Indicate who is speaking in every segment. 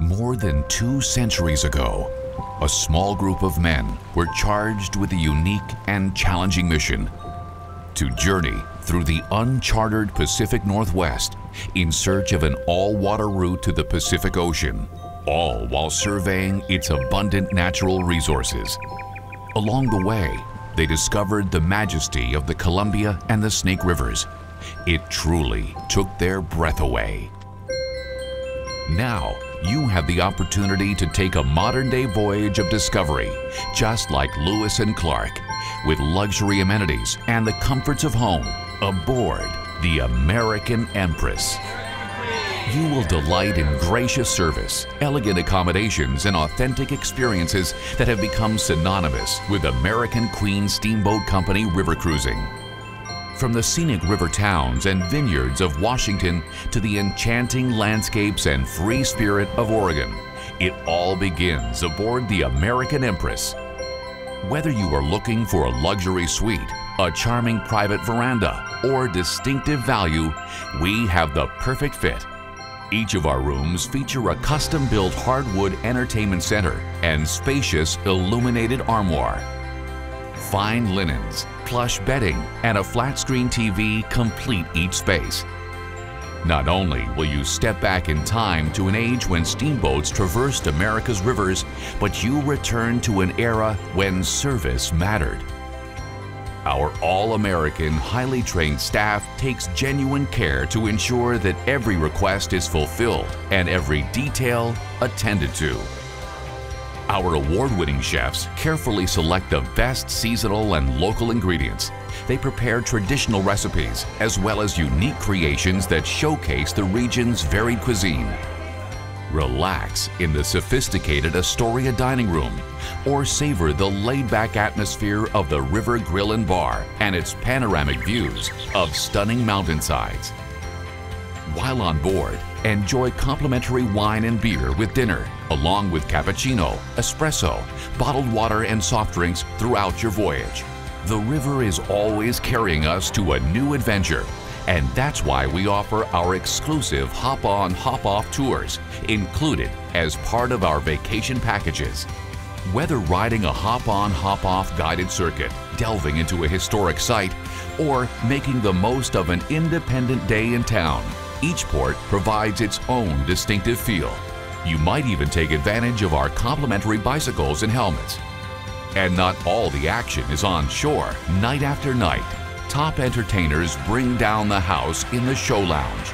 Speaker 1: More than two centuries ago, a small group of men were charged with a unique and challenging mission to journey through the uncharted Pacific Northwest in search of an all-water route to the Pacific Ocean, all while surveying its abundant natural resources. Along the way, they discovered the majesty of the Columbia and the Snake Rivers. It truly took their breath away. Now, you have the opportunity to take a modern day voyage of discovery, just like Lewis and Clark, with luxury amenities and the comforts of home aboard the American Empress. You will delight in gracious service, elegant accommodations, and authentic experiences that have become synonymous with American Queen Steamboat Company river cruising. From the scenic river towns and vineyards of Washington to the enchanting landscapes and free spirit of Oregon, it all begins aboard the American Empress. Whether you are looking for a luxury suite, a charming private veranda, or distinctive value, we have the perfect fit. Each of our rooms feature a custom-built hardwood entertainment center and spacious illuminated armoire. Fine linens, plush bedding, and a flat-screen TV complete each space. Not only will you step back in time to an age when steamboats traversed America's rivers, but you return to an era when service mattered. Our all-American, highly trained staff takes genuine care to ensure that every request is fulfilled and every detail attended to. Our award-winning chefs carefully select the best seasonal and local ingredients. They prepare traditional recipes as well as unique creations that showcase the region's varied cuisine. Relax in the sophisticated Astoria dining room or savor the laid-back atmosphere of the River Grill and Bar and its panoramic views of stunning mountainsides. While on board, enjoy complimentary wine and beer with dinner, along with cappuccino, espresso, bottled water, and soft drinks throughout your voyage. The river is always carrying us to a new adventure, and that's why we offer our exclusive hop on, hop off tours, included as part of our vacation packages. Whether riding a hop on, hop off guided circuit, delving into a historic site, or making the most of an independent day in town, each port provides its own distinctive feel. You might even take advantage of our complimentary bicycles and helmets. And not all the action is on shore. Night after night, top entertainers bring down the house in the show lounge.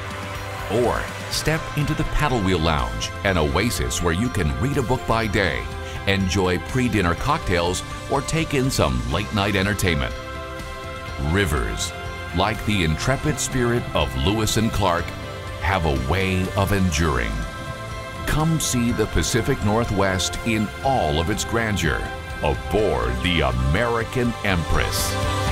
Speaker 1: Or step into the paddle wheel lounge, an oasis where you can read a book by day, enjoy pre-dinner cocktails, or take in some late night entertainment. Rivers, like the intrepid spirit of Lewis and Clark, have a way of enduring. Come see the Pacific Northwest in all of its grandeur aboard the American Empress.